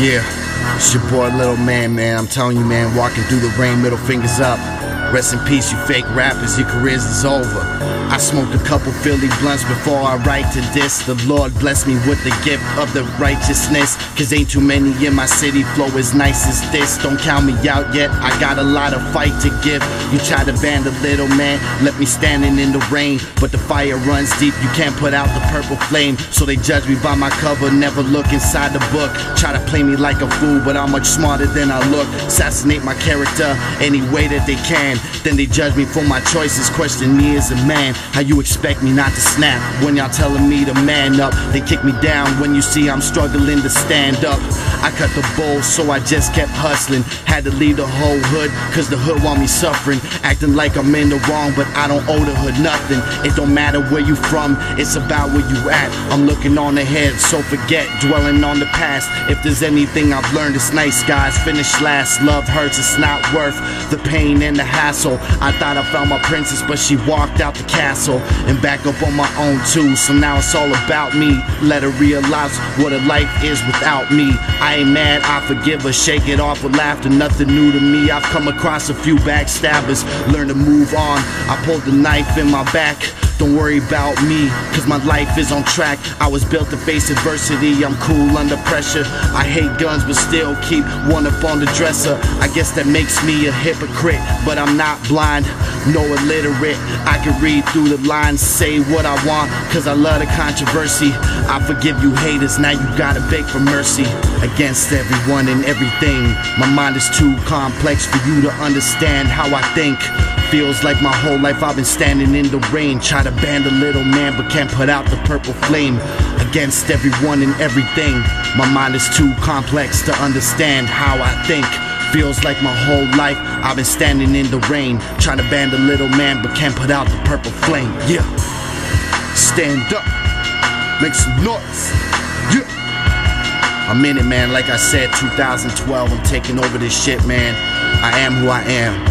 Yeah, it's your boy Little Man, man. I'm telling you, man, walking through the rain, middle fingers up. Rest in peace, you fake rappers, your careers is over. I smoked a couple Philly blunts before I write to this. The Lord bless me with the gift of the righteousness. Cause ain't too many in my city flow as nice as this. Don't count me out yet, I got a lot of fight to give. You try to ban the little man, left me standing in the rain. But the fire runs deep, you can't put out the purple flame. So they judge me by my cover, never look inside the book. Try to play me like a fool, but I'm much smarter than I look. Assassinate my character any way that they can. Then they judge me for my choices, question me as a man. How you expect me not to snap when y'all telling me to man up? They kick me down when you see I'm struggling to stand up. I cut the bowl, so I just kept hustling. Had to leave the whole hood, cause the hood want me suffering. Acting like I'm in the wrong, but I don't owe the hood nothing. It don't matter where you from, it's about where you at. I'm looking on ahead, so forget dwelling on the past. If there's anything I've learned, it's nice, guys. Finish last. Love hurts, it's not worth the pain and the hassle. I thought I found my princess, but she walked out the castle and back up on my own too. So now it's all about me. Let her realize what a life is without me. I ain't mad, I forgive her. Shake it off with laughter, nothing new to me. I've come across a few backstabbers, learn to move on. I pulled the knife in my back. Don't worry about me, cause my life is on track. I was built to face adversity, I'm cool under pressure. I hate guns, but still keep one up on the dresser. I guess that makes me a hypocrite, but I'm not blind, no illiterate. I can read through the lines, say what I want, cause I love the controversy. I forgive you haters, now you gotta beg for mercy against everyone and everything. My mind is too complex for you to understand how I think. Feels like my whole life I've been standing in the rain. Try to ban the little man, but can't put out the purple flame. Against everyone and everything. My mind is too complex to understand how I think. Feels like my whole life I've been standing in the rain. Trying to ban the little man, but can't put out the purple flame. Yeah. Stand up. Make some noise. Yeah. I'm in it, man. Like I said, 2012, I'm taking over this shit, man. I am who I am.